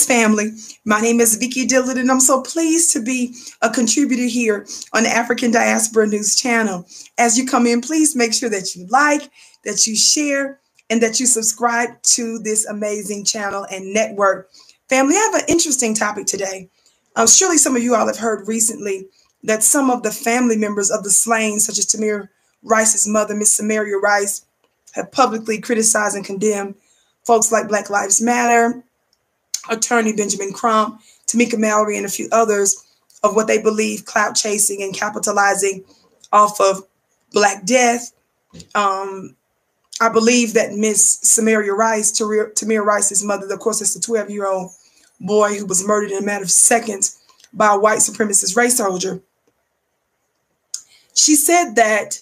Grace family. My name is Vicki Dillard, and I'm so pleased to be a contributor here on the African Diaspora News Channel. As you come in, please make sure that you like, that you share, and that you subscribe to this amazing channel and network. Family, I have an interesting topic today. Um, surely some of you all have heard recently that some of the family members of the slain, such as Tamir Rice's mother, Miss Samaria Rice, have publicly criticized and condemned folks like Black Lives Matter, attorney Benjamin Crump, Tamika Mallory, and a few others of what they believe clout chasing and capitalizing off of Black death. Um, I believe that Miss Samaria Rice, Tamir Rice's mother, of course, it's the 12 year old boy who was murdered in a matter of seconds by a white supremacist race soldier. She said that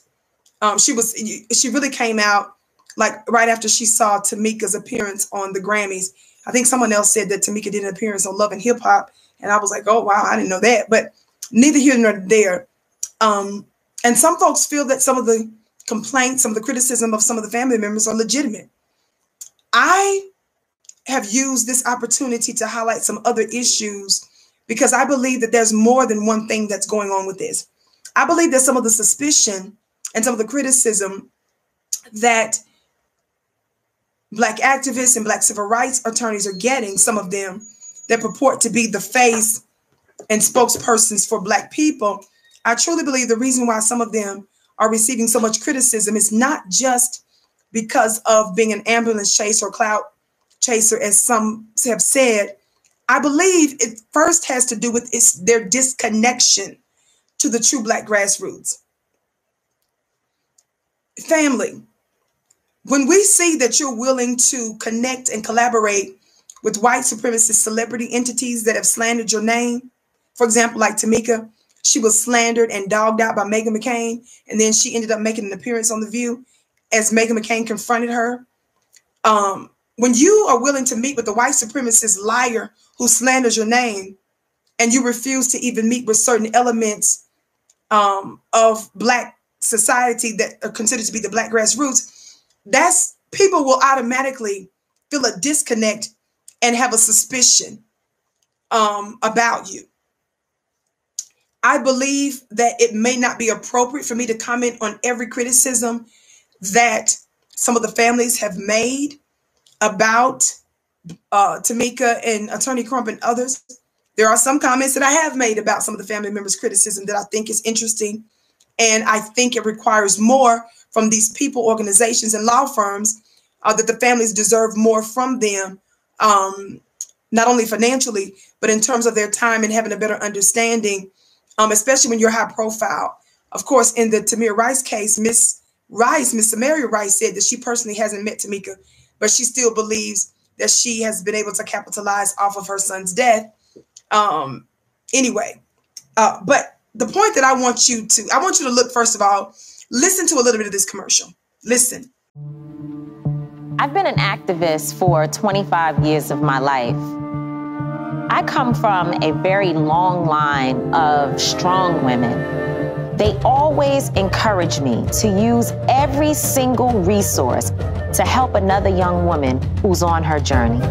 um, she was she really came out like right after she saw Tamika's appearance on the Grammys I think someone else said that Tamika did an appearance on Love and Hip Hop, and I was like, oh wow, I didn't know that. But neither here nor there. Um, and some folks feel that some of the complaints, some of the criticism of some of the family members are legitimate. I have used this opportunity to highlight some other issues because I believe that there's more than one thing that's going on with this. I believe that some of the suspicion and some of the criticism that Black activists and Black civil rights attorneys are getting, some of them that purport to be the face and spokespersons for Black people. I truly believe the reason why some of them are receiving so much criticism is not just because of being an ambulance chaser or clout chaser, as some have said. I believe it first has to do with its, their disconnection to the true Black grassroots. Family, when we see that you're willing to connect and collaborate with white supremacist celebrity entities that have slandered your name, for example, like Tamika, she was slandered and dogged out by Meghan McCain, and then she ended up making an appearance on The View as Meghan McCain confronted her. Um, when you are willing to meet with the white supremacist liar who slanders your name, and you refuse to even meet with certain elements um, of Black society that are considered to be the Black grassroots, that's people will automatically feel a disconnect and have a suspicion um, about you. I believe that it may not be appropriate for me to comment on every criticism that some of the families have made about uh, Tamika and Attorney Crump and others. There are some comments that I have made about some of the family members' criticism that I think is interesting. And I think it requires more from these people, organizations, and law firms uh, that the families deserve more from them, um, not only financially, but in terms of their time and having a better understanding, um, especially when you're high profile. Of course, in the Tamir Rice case, Miss Rice, Miss Samaria Rice said that she personally hasn't met Tamika, but she still believes that she has been able to capitalize off of her son's death. Um, anyway, uh, but the point that I want you to, I want you to look first of all Listen to a little bit of this commercial. Listen. I've been an activist for 25 years of my life. I come from a very long line of strong women. They always encourage me to use every single resource to help another young woman who's on her journey.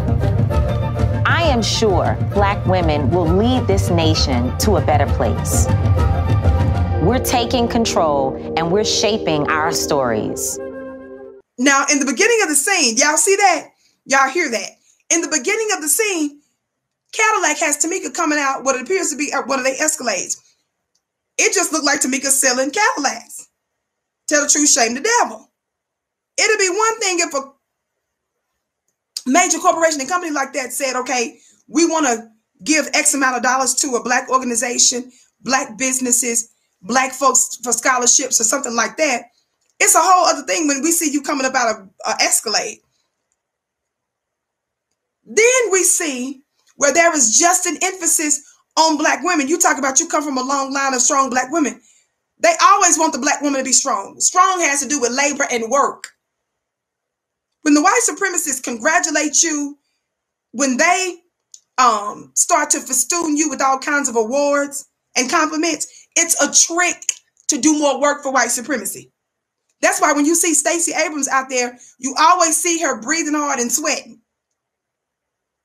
I am sure Black women will lead this nation to a better place. We're taking control and we're shaping our stories. Now, in the beginning of the scene, y'all see that? Y'all hear that? In the beginning of the scene, Cadillac has Tamika coming out what it appears to be uh, one of their Escalades. It just looked like Tamika selling Cadillacs. Tell the truth, shame the devil. It'd be one thing if a major corporation and company like that said, okay, we want to give X amount of dollars to a black organization, black businesses, black folks for scholarships or something like that. It's a whole other thing when we see you coming about a, a Escalade. Then we see where there is just an emphasis on black women. You talk about you come from a long line of strong black women. They always want the black woman to be strong. Strong has to do with labor and work. When the white supremacists congratulate you, when they um, start to festoon you with all kinds of awards and compliments, it's a trick to do more work for white supremacy. That's why when you see Stacey Abrams out there, you always see her breathing hard and sweating.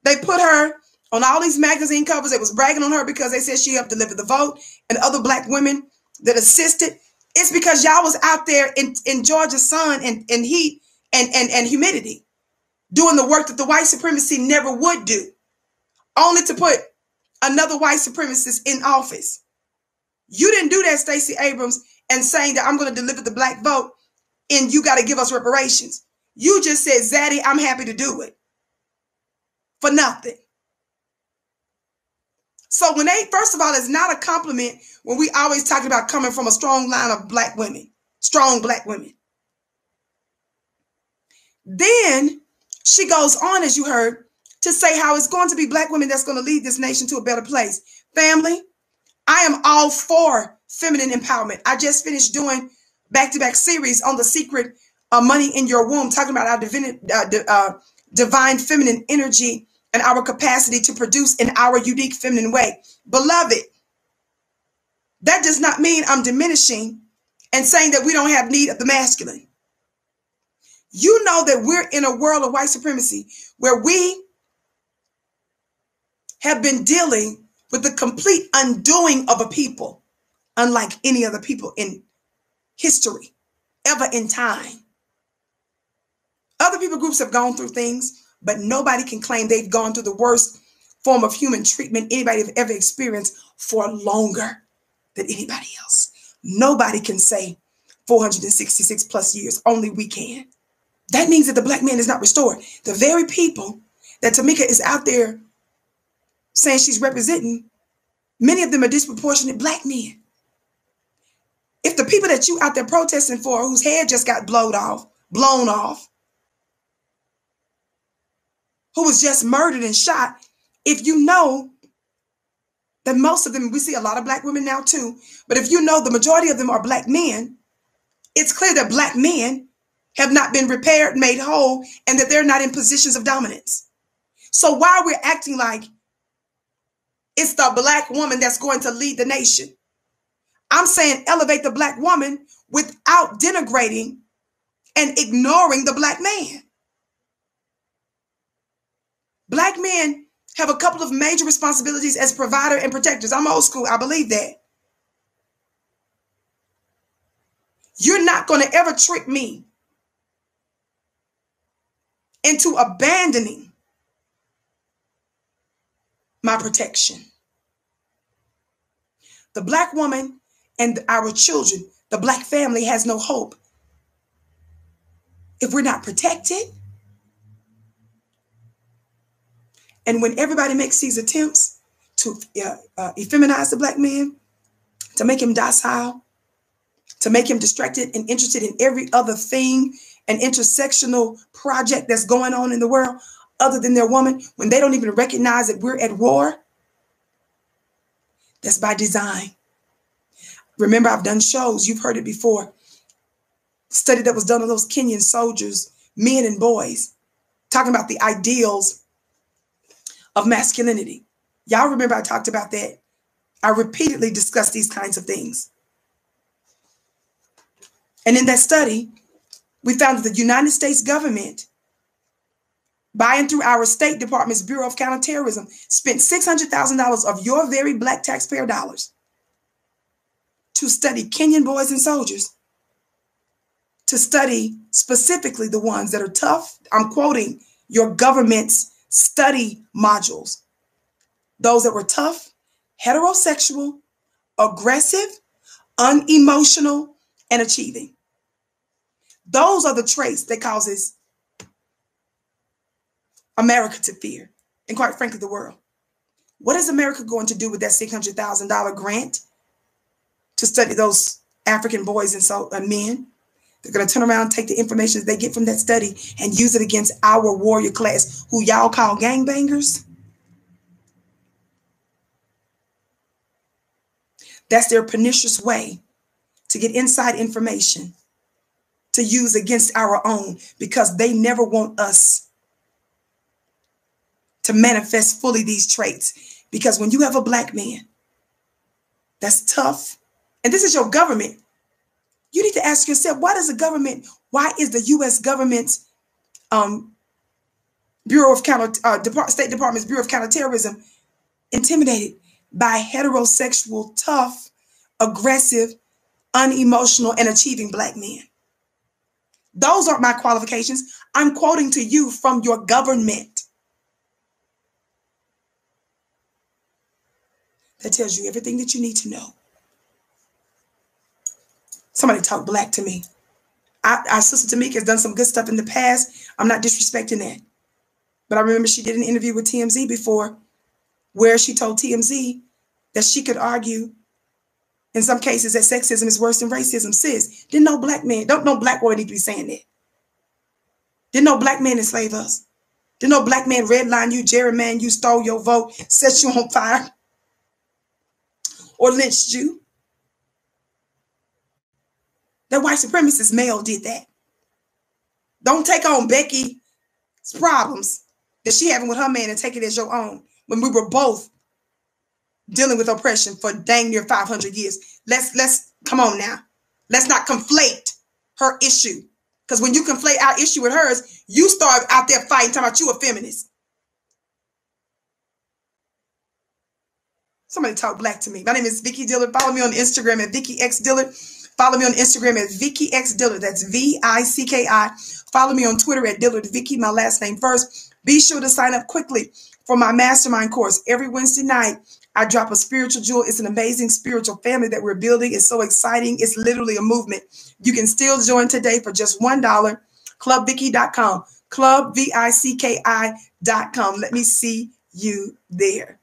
They put her on all these magazine covers. They was bragging on her because they said she helped deliver the vote and other black women that assisted. It's because y'all was out there in, in Georgia sun and, and heat and, and, and humidity doing the work that the white supremacy never would do, only to put another white supremacist in office. You didn't do that, Stacey Abrams, and saying that I'm going to deliver the black vote and you got to give us reparations. You just said, Zaddy, I'm happy to do it for nothing. So when they, first of all, it's not a compliment when we always talk about coming from a strong line of black women, strong black women. Then she goes on, as you heard, to say how it's going to be black women that's going to lead this nation to a better place. Family, I am all for feminine empowerment. I just finished doing back-to-back series on the secret uh, money in your womb, talking about our uh, uh, divine feminine energy and our capacity to produce in our unique feminine way. Beloved, that does not mean I'm diminishing and saying that we don't have need of the masculine. You know that we're in a world of white supremacy where we have been dealing with the complete undoing of a people, unlike any other people in history, ever in time. Other people groups have gone through things, but nobody can claim they've gone through the worst form of human treatment anybody have ever experienced for longer than anybody else. Nobody can say 466 plus years, only we can. That means that the black man is not restored. The very people that Tamika is out there saying she's representing, many of them are disproportionate black men. If the people that you out there protesting for, whose head just got blown off, blown off, who was just murdered and shot, if you know that most of them, we see a lot of black women now too, but if you know the majority of them are black men, it's clear that black men have not been repaired, made whole, and that they're not in positions of dominance. So while we're acting like it's the black woman that's going to lead the nation, I'm saying elevate the black woman without denigrating and ignoring the black man. Black men have a couple of major responsibilities as provider and protectors. I'm old school, I believe that. You're not going to ever trick me into abandoning my protection. The black woman and our children, the black family has no hope if we're not protected. And when everybody makes these attempts to uh, uh, effeminize the black man, to make him docile, to make him distracted and interested in every other thing an intersectional project that's going on in the world other than their woman, when they don't even recognize that we're at war, that's by design. Remember, I've done shows, you've heard it before. Study that was done on those Kenyan soldiers, men and boys, talking about the ideals of masculinity. Y'all remember I talked about that. I repeatedly discussed these kinds of things. And in that study, we found that the United States government, by and through our State Department's Bureau of Counterterrorism, spent $600,000 of your very black taxpayer dollars to study Kenyan boys and soldiers, to study specifically the ones that are tough. I'm quoting your government's study modules. Those that were tough, heterosexual, aggressive, unemotional, and achieving. Those are the traits that causes America to fear, and quite frankly, the world. What is America going to do with that $600,000 grant to study those African boys and so uh, men? They're going to turn around, take the information that they get from that study, and use it against our warrior class, who y'all call gangbangers. That's their pernicious way to get inside information to use against our own because they never want us to manifest fully these traits. Because when you have a black man that's tough, and this is your government, you need to ask yourself, why does the government, why is the US government's um, Bureau of Counter uh, Depart- State Department's Bureau of Counterterrorism intimidated by heterosexual, tough, aggressive, unemotional, and achieving black men. Those aren't my qualifications. I'm quoting to you from your government. That tells you everything that you need to know. Somebody talk black to me. I, our sister Tamika has done some good stuff in the past. I'm not disrespecting that. But I remember she did an interview with TMZ before where she told TMZ that she could argue in some cases that sexism is worse than racism. Sis, didn't no black man, don't no black boy need to be saying that. Didn't no black man enslave us. Didn't no black man redline you, gerryman you, stole your vote, set you on fire, or lynched you. That white supremacist male did that. Don't take on Becky's problems that she having with her man and take it as your own when we were both dealing with oppression for dang near 500 years. Let's let's come on now. Let's not conflate her issue. Because when you conflate our issue with hers, you start out there fighting, talking about you a feminist. Somebody talk black to me. My name is Vicki Dillard. Follow me on Instagram at Vicki X Dillard. Follow me on Instagram at Vicki X Dillard. That's V I C K I. Follow me on Twitter at Dillard Vicki, my last name first. Be sure to sign up quickly for my mastermind course every Wednesday night. I drop a spiritual jewel. It's an amazing spiritual family that we're building. It's so exciting. It's literally a movement. You can still join today for just $1. Clubvicki.com. Club, V I C K I.com. Let me see you there.